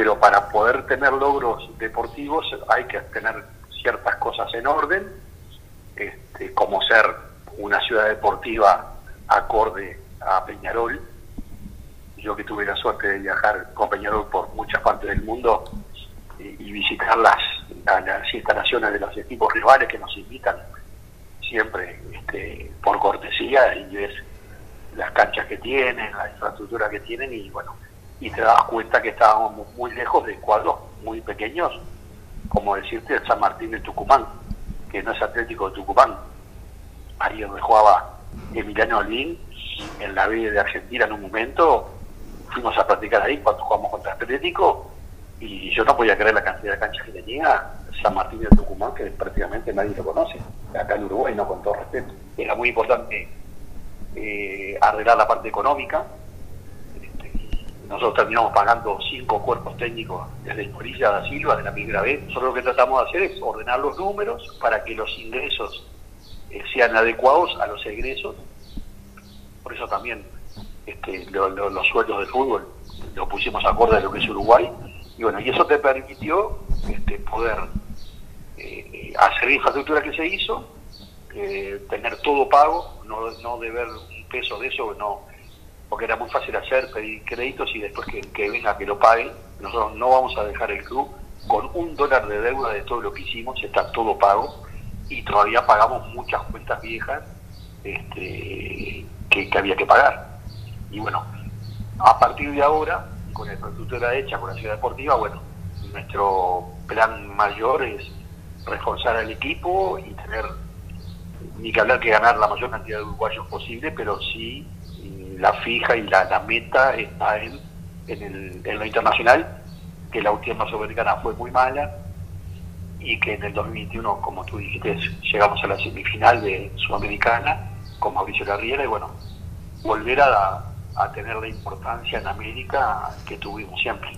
pero para poder tener logros deportivos hay que tener ciertas cosas en orden, este, como ser una ciudad deportiva acorde a Peñarol. Yo que tuve la suerte de viajar con Peñarol por muchas partes del mundo y, visitar las, las instalaciones de los equipos rivales que nos invitan siempre este, por cortesía y ves las canchas que tienen, la infraestructura que tienen y bueno, y te das cuenta que estábamos muy lejos de cuadros muy pequeños, como decirte el San Martín de Tucumán, que no es Atlético de Tucumán, ahí donde jugaba Emiliano Olín, en la B de Argentina en un momento, fuimos a practicar ahí cuando jugamos contra Atlético, y yo no podía creer la cantidad de canchas que tenía San Martín de Tucumán, que prácticamente nadie lo conoce, acá en Uruguay, no con todo respeto. Era muy importante eh, arreglar la parte económica. Nosotros terminamos pagando cinco cuerpos técnicos desde Morilla da Silva, de la primera vez. Nosotros lo que tratamos de hacer es ordenar los números para que los ingresos eh, sean adecuados a los egresos. Por eso también este, los sueldos del fútbol los pusimos acorde a lo que es Uruguay. Y bueno, y eso te permitió este, poder eh, hacer la infraestructura que se hizo, eh, tener todo pago, no, no deber un peso de eso, no porque era muy fácil hacer, pedir créditos y después que, que venga que lo paguen. Nosotros no vamos a dejar el club con un dólar de deuda de todo lo que hicimos, está todo pago y todavía pagamos muchas cuentas viejas este, que, había que pagar. Y bueno, a partir de ahora, con la infraestructura hecha, con la ciudad deportiva, bueno, nuestro plan mayor es reforzar al equipo y tener, ni que hablar que ganar la mayor cantidad de uruguayos posible, pero sí la fija y la, meta está en, en, el, lo internacional, que la última sudamericana fue muy mala y que en el 2021, como tú dijiste, llegamos a la semifinal de Sudamericana con Mauricio Carriera y bueno, volver a, a tener la importancia en América que tuvimos siempre.